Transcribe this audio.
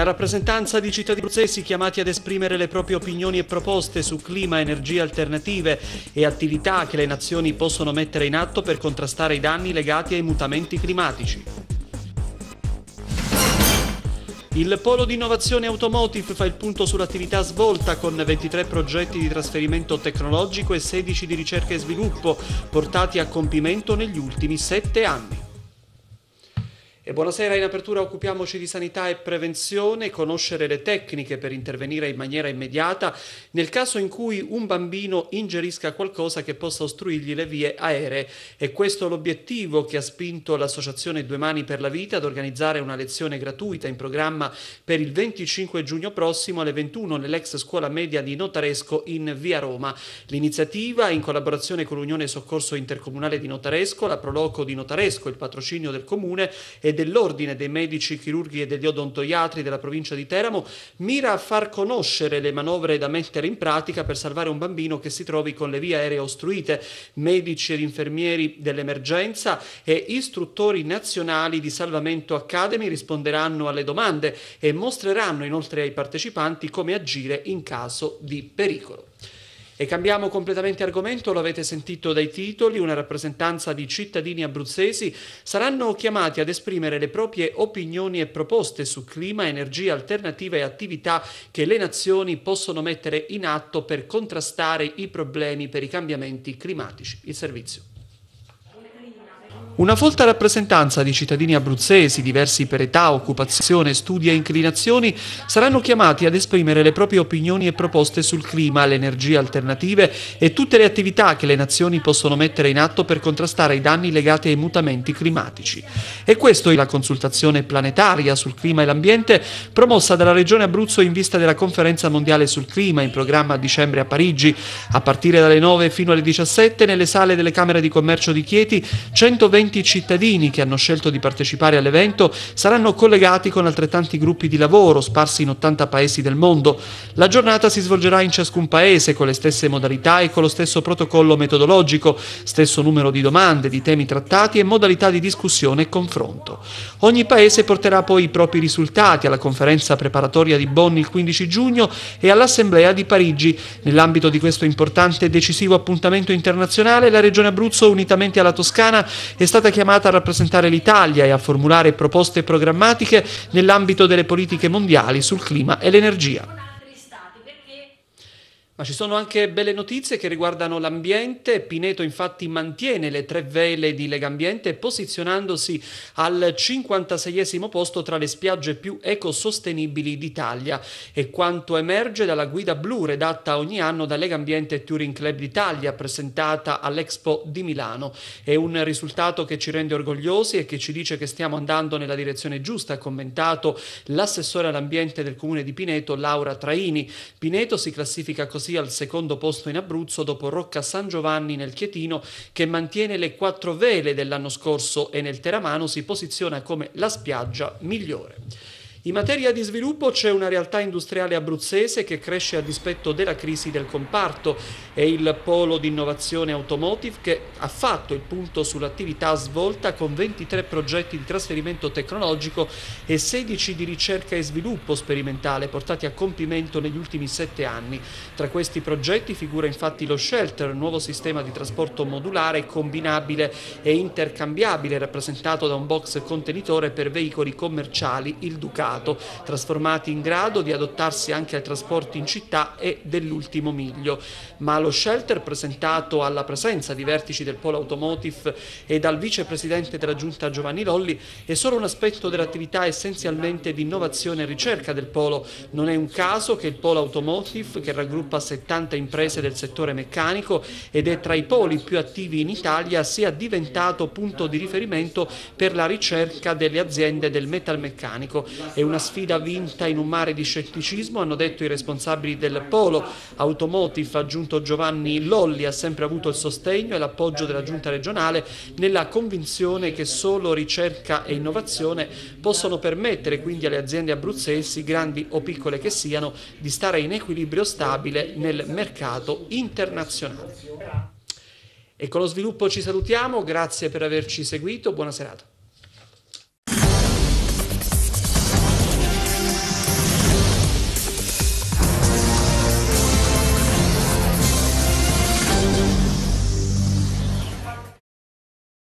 Una rappresentanza di cittadini abruzzesi chiamati ad esprimere le proprie opinioni e proposte su clima, energie alternative e attività che le nazioni possono mettere in atto per contrastare i danni legati ai mutamenti climatici. Il polo di innovazione automotive fa il punto sull'attività svolta con 23 progetti di trasferimento tecnologico e 16 di ricerca e sviluppo portati a compimento negli ultimi sette anni. E buonasera, in apertura occupiamoci di sanità e prevenzione, conoscere le tecniche per intervenire in maniera immediata nel caso in cui un bambino ingerisca qualcosa che possa ostruirgli le vie aeree. E questo è l'obiettivo che ha spinto l'Associazione Due Mani per la Vita ad organizzare una lezione gratuita in programma per il 25 giugno prossimo alle 21 nell'ex scuola media di Notaresco in via Roma. L'iniziativa, in collaborazione con l'Unione Soccorso Intercomunale di Notaresco, la Proloco di Notaresco, il patrocinio del Comune e dell'Ordine dei Medici, Chirurghi e degli Odontoiatri della provincia di Teramo mira a far conoscere le manovre da mettere in pratica per salvare un bambino che si trovi con le vie aeree ostruite. Medici ed infermieri dell'emergenza e istruttori nazionali di Salvamento Academy risponderanno alle domande e mostreranno inoltre ai partecipanti come agire in caso di pericolo. E cambiamo completamente argomento, lo avete sentito dai titoli, una rappresentanza di cittadini abruzzesi saranno chiamati ad esprimere le proprie opinioni e proposte su clima, energia alternativa e attività che le nazioni possono mettere in atto per contrastare i problemi per i cambiamenti climatici. Il servizio. Una folta rappresentanza di cittadini abruzzesi, diversi per età, occupazione, studi e inclinazioni, saranno chiamati ad esprimere le proprie opinioni e proposte sul clima, le energie alternative e tutte le attività che le nazioni possono mettere in atto per contrastare i danni legati ai mutamenti climatici. E questo è la consultazione planetaria sul clima e l'ambiente promossa dalla Regione Abruzzo in vista della conferenza mondiale sul clima in programma a dicembre a Parigi. A partire dalle 9 fino alle 17 nelle sale delle Camere di Commercio di Chieti 120 20 cittadini che hanno scelto di partecipare all'evento saranno collegati con altrettanti gruppi di lavoro sparsi in 80 paesi del mondo. La giornata si svolgerà in ciascun paese con le stesse modalità e con lo stesso protocollo metodologico, stesso numero di domande, di temi trattati e modalità di discussione e confronto. Ogni paese porterà poi i propri risultati alla conferenza preparatoria di Bonn il 15 giugno e all'Assemblea di Parigi. Nell'ambito di questo importante e decisivo appuntamento internazionale, la Regione Abruzzo, unitamente alla Toscana, è stata chiamata a rappresentare l'Italia e a formulare proposte programmatiche nell'ambito delle politiche mondiali sul clima e l'energia. Ma ci sono anche belle notizie che riguardano l'ambiente. Pineto infatti mantiene le tre vele di Legambiente posizionandosi al 56 posto tra le spiagge più ecosostenibili d'Italia. E quanto emerge dalla guida blu redatta ogni anno da Legambiente Touring Club d'Italia presentata all'Expo di Milano. È un risultato che ci rende orgogliosi e che ci dice che stiamo andando nella direzione giusta, ha commentato l'assessore all'ambiente del comune di Pineto Laura Traini. Pineto si classifica così così al secondo posto in Abruzzo dopo Rocca San Giovanni nel Chietino che mantiene le quattro vele dell'anno scorso e nel Teramano si posiziona come la spiaggia migliore. In materia di sviluppo c'è una realtà industriale abruzzese che cresce a dispetto della crisi del comparto. È il polo di innovazione automotive che ha fatto il punto sull'attività svolta con 23 progetti di trasferimento tecnologico e 16 di ricerca e sviluppo sperimentale portati a compimento negli ultimi sette anni. Tra questi progetti figura infatti lo Shelter, nuovo sistema di trasporto modulare, combinabile e intercambiabile rappresentato da un box contenitore per veicoli commerciali, il Ducato mercato, trasformati in grado di adottarsi anche ai trasporti in città e dell'ultimo miglio. Ma lo shelter presentato alla presenza di vertici del Polo Automotive e dal vicepresidente della Giunta Giovanni Lolli è solo un aspetto dell'attività essenzialmente di innovazione e ricerca del Polo. Non è un caso che il Polo Automotive, che raggruppa 70 imprese del settore meccanico ed è tra i poli più attivi in Italia, sia diventato punto di riferimento per la ricerca delle aziende del metalmeccanico è una sfida vinta in un mare di scetticismo, hanno detto i responsabili del polo. Automotive, aggiunto Giovanni Lolli, ha sempre avuto il sostegno e l'appoggio della giunta regionale nella convinzione che solo ricerca e innovazione possono permettere quindi alle aziende abruzzesi, grandi o piccole che siano, di stare in equilibrio stabile nel mercato internazionale. E con lo sviluppo ci salutiamo, grazie per averci seguito, buona serata.